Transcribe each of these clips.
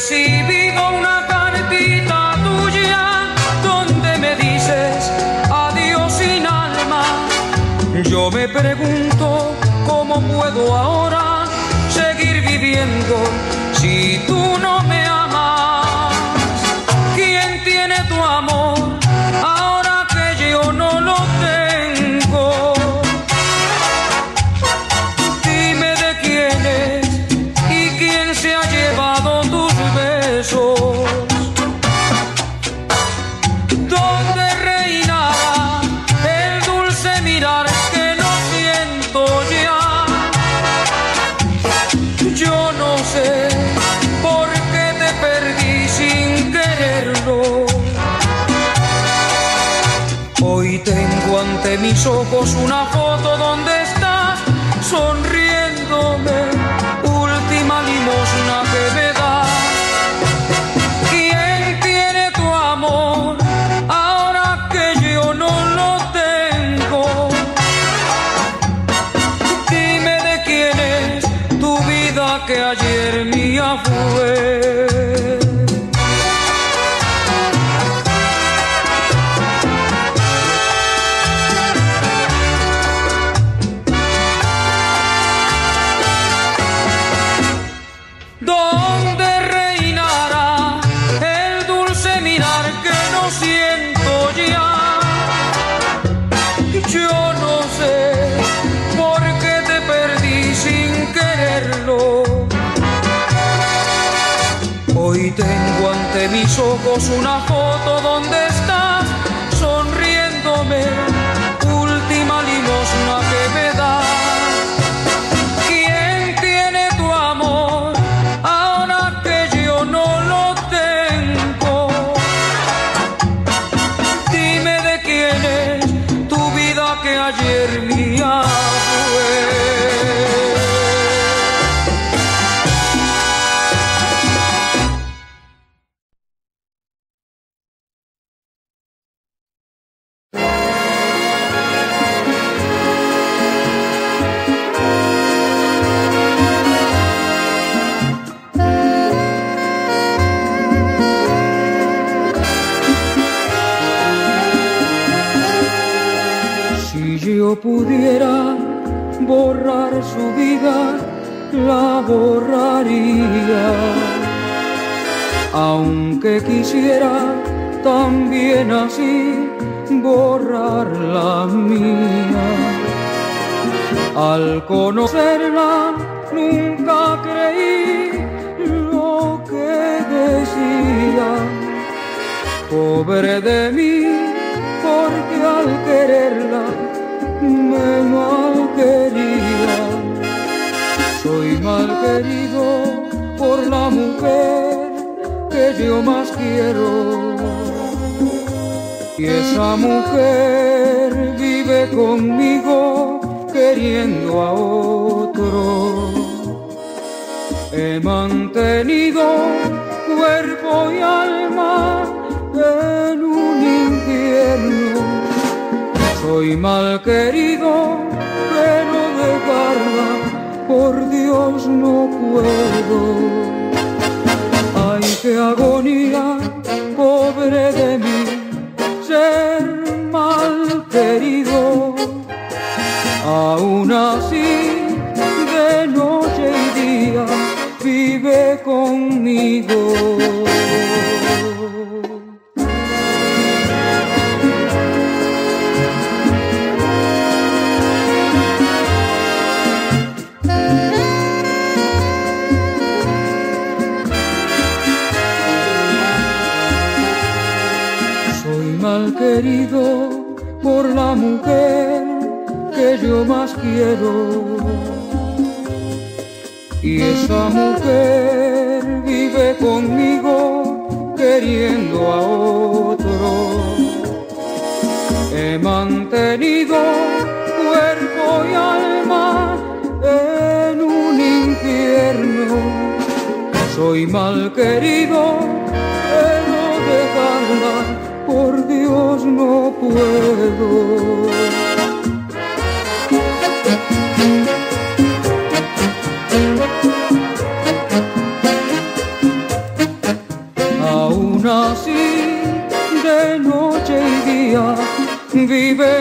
recibido una cartita tuya donde me dices adiós sin alma. Yo me pregunto cómo puedo ahora seguir viviendo si tú no me amas. ¿Quién tiene tu amor Hoy tengo ante mis ojos una foto donde Hoy tengo ante mis ojos una foto donde estás sonriéndome, la borraría. Aunque quisiera también así borrar la mía. Al conocerla nunca creí lo que decía. Pobre de mí, porque al quererla me mal quería. Soy mal querido por la mujer que yo más quiero. Y esa mujer vive conmigo queriendo a otro. He mantenido cuerpo y alma en un infierno. Soy mal querido, pero dejarla Soy mal querido, pero dejarla por Dios no puedo. aún así de noche y día vive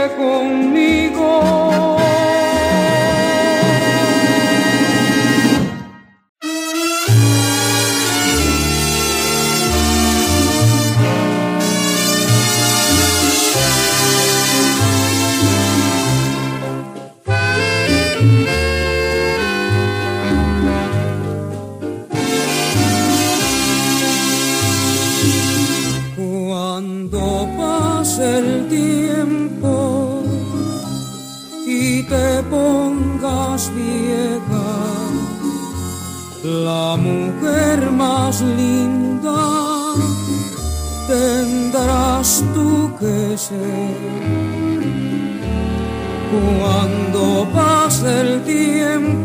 la mujer más linda tendrás tú que ser. Cuando pase el tiempo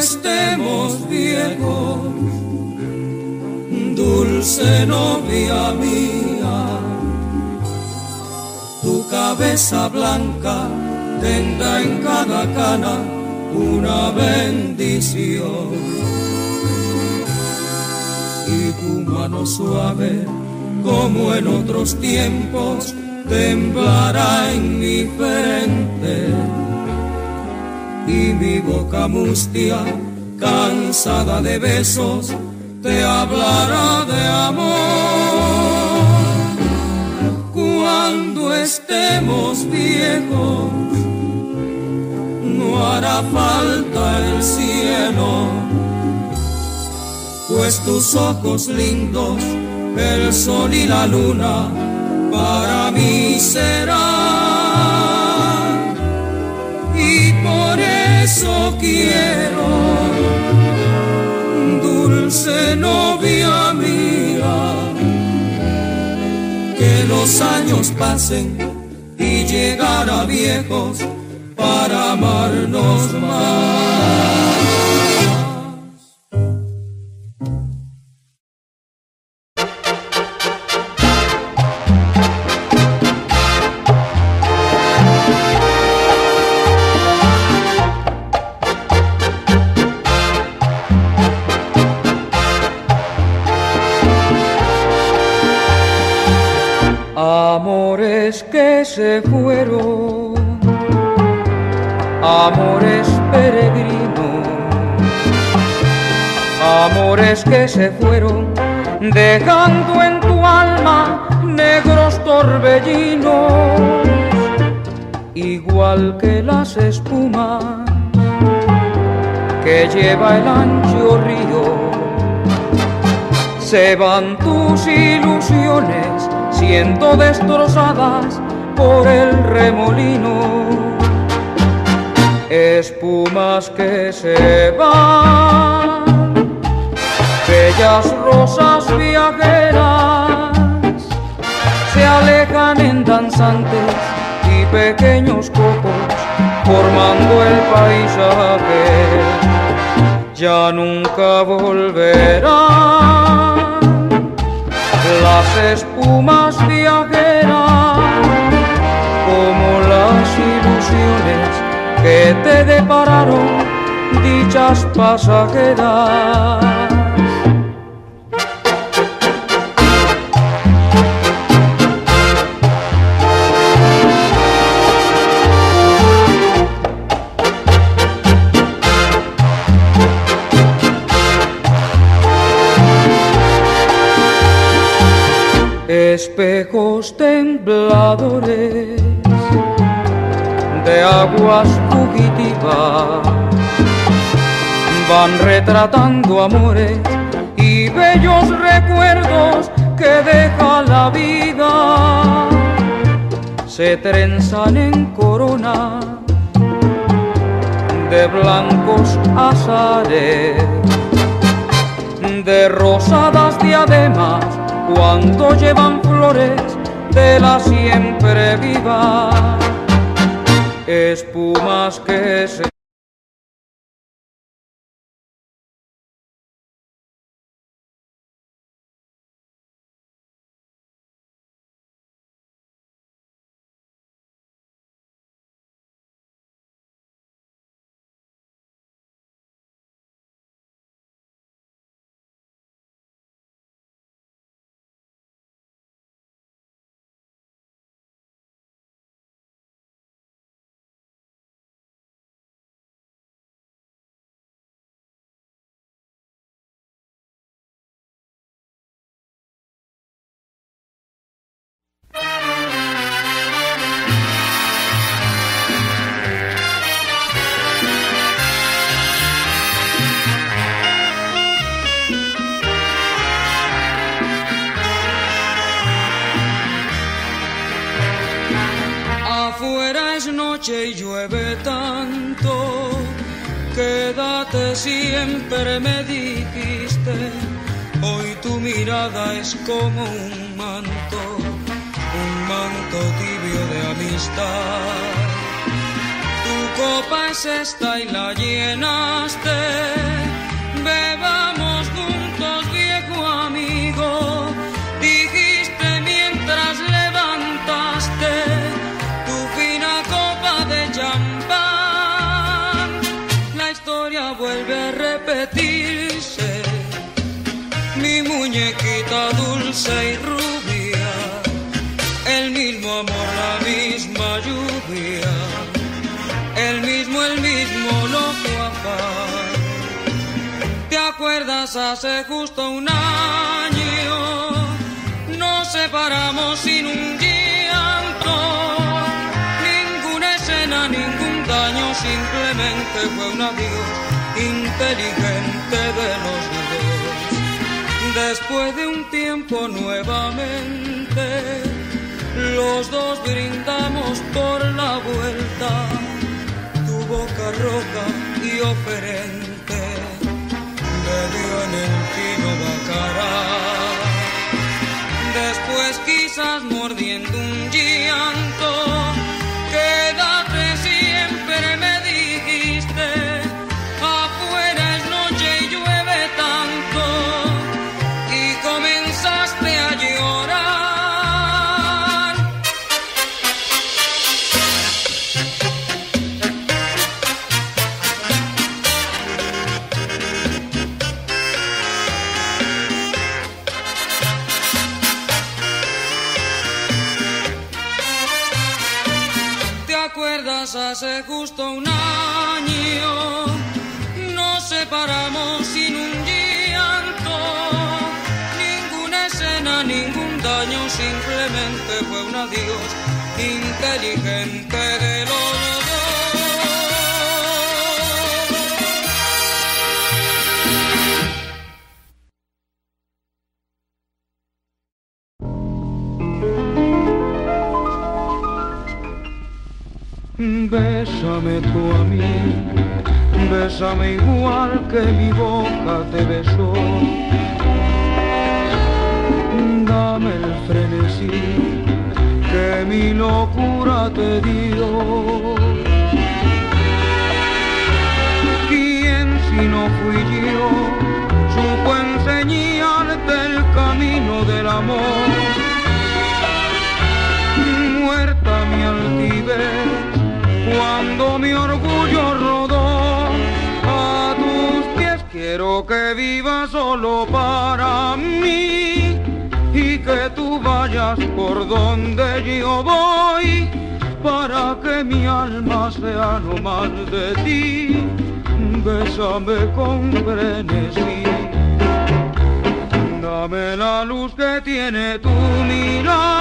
estemos viejos, dulce novia mía, tu cabeza blanca tendrá en cada cana una bendición y tu mano suave, como en otros tiempos, temblará en mi frente. Y mi boca mustia, cansada de besos, te hablará de amor. Cuando estemos viejos, no hará falta el cielo pues tus ojos lindos, el sol y la luna, para mí serán. Por eso quiero, dulce novia mía, que los años pasen y llegar viejos para amarnos más. Se fueron, amores peregrinos, amores que se fueron, dejando en tu alma negros torbellinos, igual que las espumas que lleva el ancho río. Se van tus ilusiones siendo destrozadas por el remolino. Espumas que se van, bellas rosas viajeras, se alejan en danzantes y pequeños copos, formando el paisaje. Ya nunca volverán las espumas viajeras ilusiones que te depararon dichas pasajeras. espejos tembladores aguas fugitivas van retratando amores y bellos recuerdos que deja la vida. Se trenzan en corona de blancos azares de rosadas diademas cuando llevan flores de la siempre viva, espumas que se y llueve tanto. Quédate siempre, me dijiste. Hoy tu mirada es como un manto, un manto tibio de amistad. Tu copa es esta y la llenaste. Bebamos vuelve a repetirse. Mi muñequita dulce y rubia, el mismo amor, la misma lluvia, el mismo, el mismo loco afán. ¿Te acuerdas hace justo un año? Nos separamos sin un llanto, ninguna escena, ningún daño, simplemente fue un adiós inteligente de los dos. Después de un tiempo nuevamente, los dos brindamos por la vuelta, tu boca roja y oferente, bebió en el fino bacará. Después quizás mordiendo un llanto, hace justo un año nos separamos sin un llanto, ninguna escena, ningún daño, simplemente fue un adiós inteligente de los Bésame tú a mí, bésame igual que mi boca te besó. Dame el frenesí que mi locura te dio. ¿Quién si no fui yo supo enseñarte el camino del amor? Muerta mi altivez cuando mi orgullo rodó a tus pies, quiero que vivas solo para mí y que tú vayas por donde yo voy para que mi alma sea no más de ti. Bésame con frenesí. Dame la luz que tiene tu mirar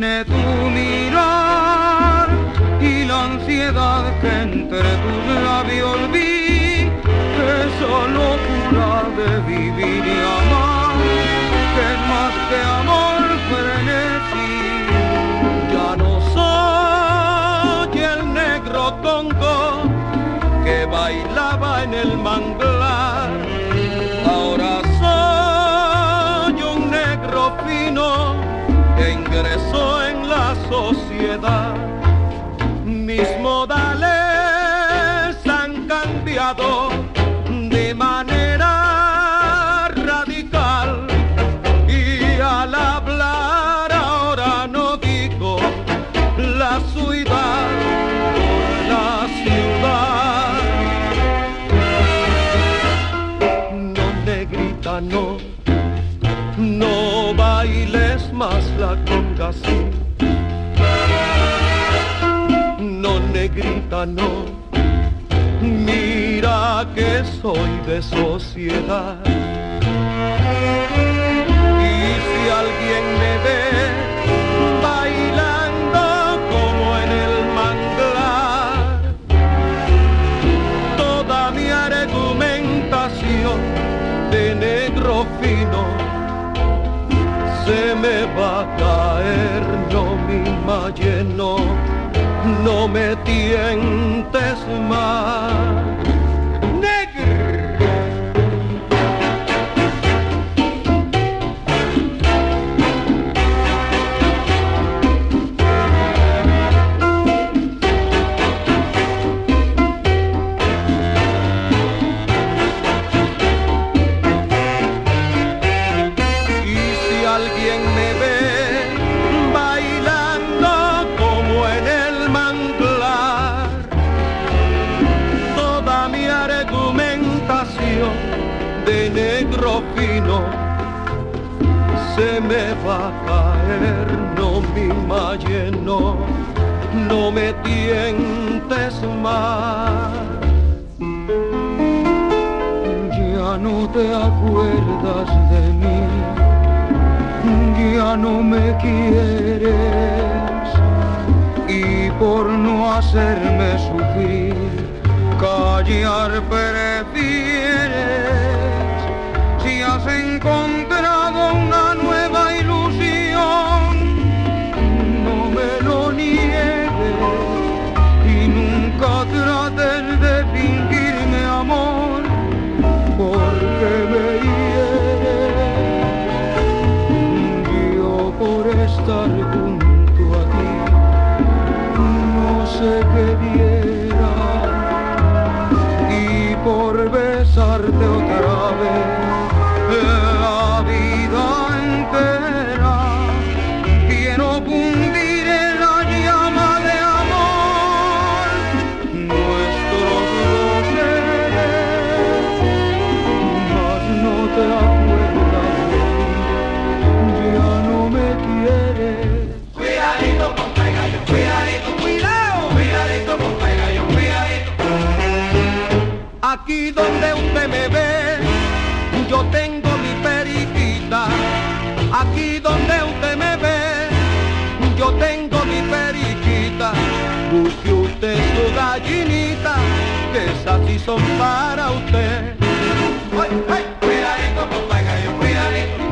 que soy de sociedad. Y si alguien me ve bailando como en el manglar, toda mi argumentación de negro fino se me va a caer, no mi lleno, no me tientes más. No te acuerdas de mí, ya no me quieres. Y por no hacerme sufrir, callar prefieres son para usted. ¡Ay, ay! Cuidadito, gallo, cuidadito.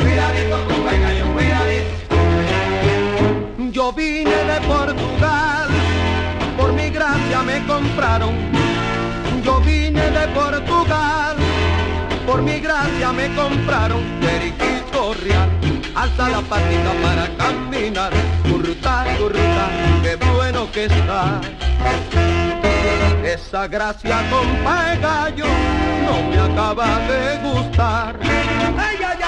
Cuidadito, gallo, cuidadito. Yo vine de Portugal, por mi gracia me compraron yo vine de Portugal, por mi gracia me compraron periquito real. Alza la patita para caminar, curruta, curruta, qué bueno que está. Esa gracia, compa gallo, no me acaba de gustar. ¡Ay, ay,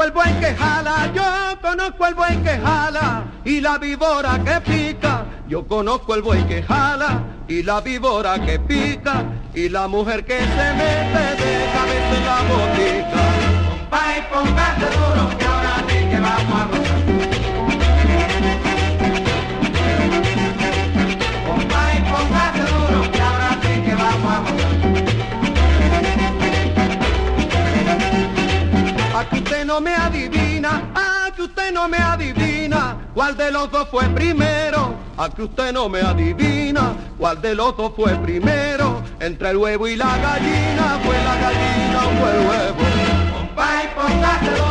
conozco el buen que jala, yo conozco el buen que jala y la víbora que pica. Yo conozco el buey que jala y la víbora que pica y la mujer que se mete de cabeza en la botica. Compay, póngase duro que ahora sí que vamos a. Aquí usted no me adivina, aquí usted no me adivina, cuál de los dos fue primero. Aquí usted no me adivina, cuál de los dos fue primero. Entre el huevo y la gallina, fue la gallina fue el huevo. Compay,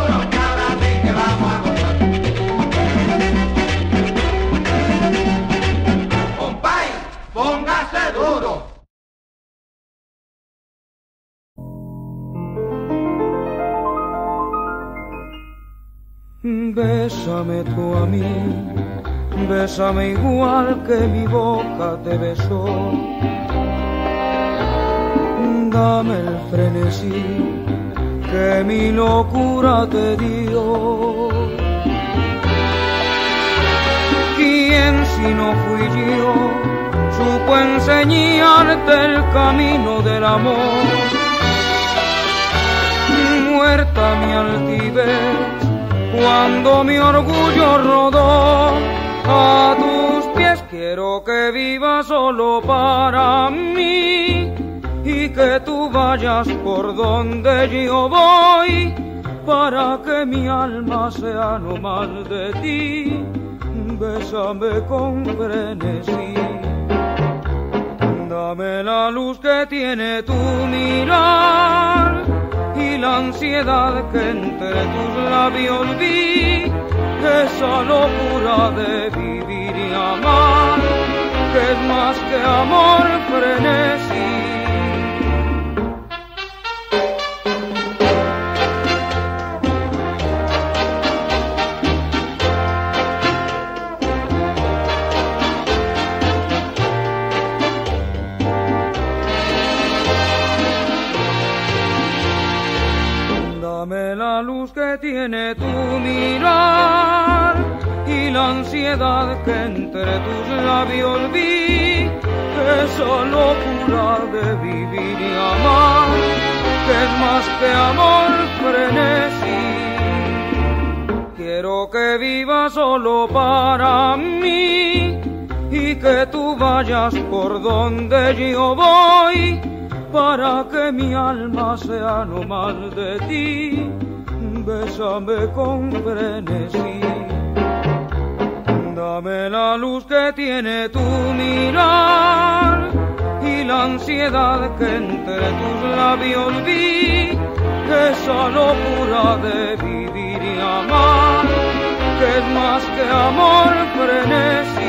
Bésame tú a mí, bésame igual que mi boca te besó. Dame el frenesí que mi locura te dio. ¿Quién si no fui yo supo enseñarte el camino del amor. Muerta mi altivez, cuando mi orgullo rodó a tus pies, quiero que vivas solo para mí y que tú vayas por donde yo voy para que mi alma sea no más de ti. Bésame con frenesí. Dame la luz que tiene tu mirar y la ansiedad que entre tus labios vi. Esa locura de vivir y amar, que es más que amor frenesí. Tiene tu mirar y la ansiedad que entre tus labios vi, esa locura de vivir y amar, que es más que amor frenesí. Quiero que vivas solo para mí y que tú vayas por donde yo voy para que mi alma sea no más de ti bésame con frenesí. Dame la luz que tiene tu mirar y la ansiedad que entre tus labios vi, esa locura de vivir y amar, que es más que amor frenesí.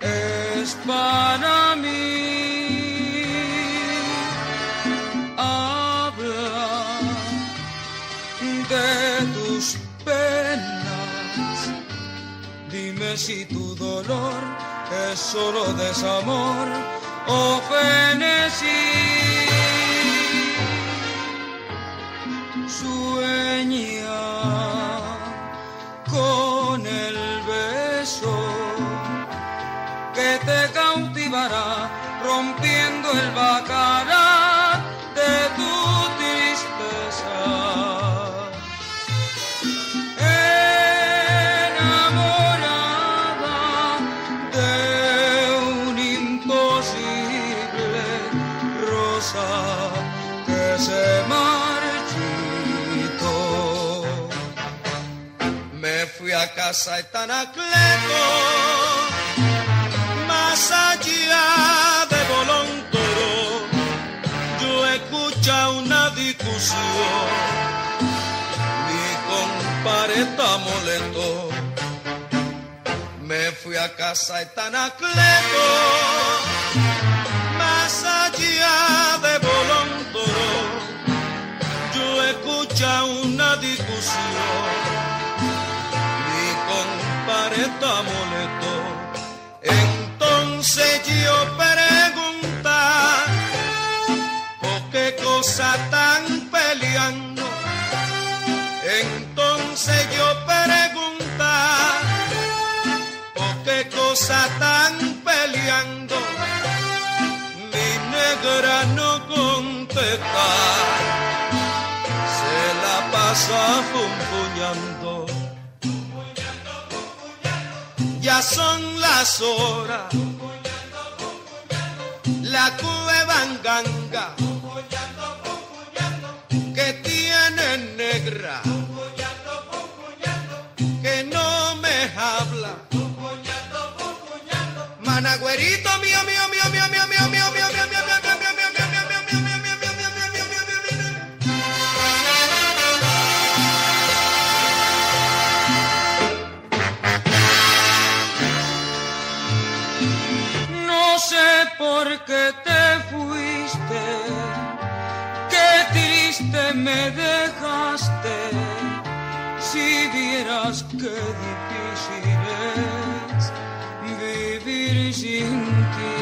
Es para mí. Habla de tus penas, dime si tu dolor es solo desamor o frenesí. Que se marchitó. Me fui a casa de Tanacleto más allá de Toro, yo escucho una discusión. Mi compadre está molesto. Me fui a casa de Tanacleto, de Toro, yo escucho una discusión. Mi compadre está molesto. Entonces yo preguntar, ¿por qué cosa tan peleando? Entonces yo preguntar, ¿por qué cosa tan peleando? Se la pasa funfuñando. Ya son las horas, la cueva en ganga que tiene negra, que no me habla. Managüerito triste me dejaste. Si vieras qué difícil es vivir sin ti.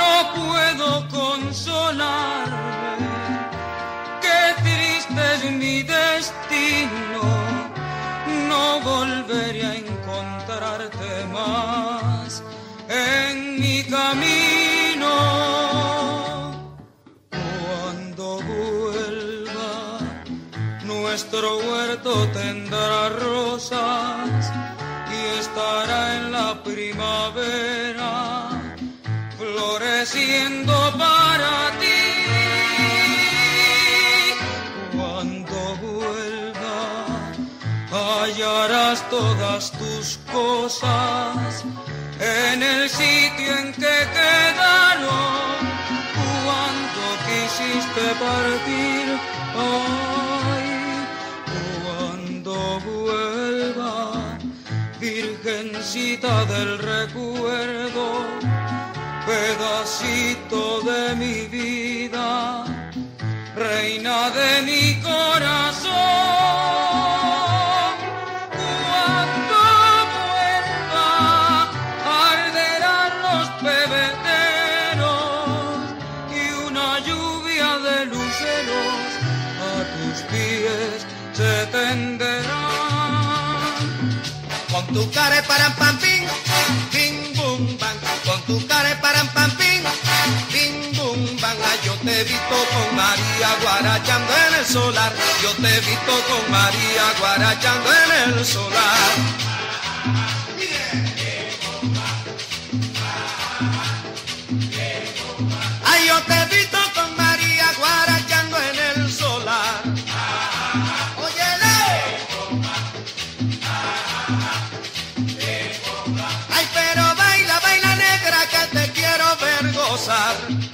No puedo consolarme, qué triste es mi destino. No volveré a encontrarte más nuestro huerto tendrá rosas y estará en la primavera floreciendo para ti. Cuando vuelva, hallarás todas tus cosas en el sitio en que quedaron cuando quisiste partir. Cuando vuelva, virgencita del recuerdo, pedacito de mi vida, reina de mi corazón. Tu care param pam pim, pim bum bam. Con tu care param pam pim, pim bum bam. Ah, Yo te he visto con María guarachando en el solar. Yo te he visto con María guarachando en el solar. pasar.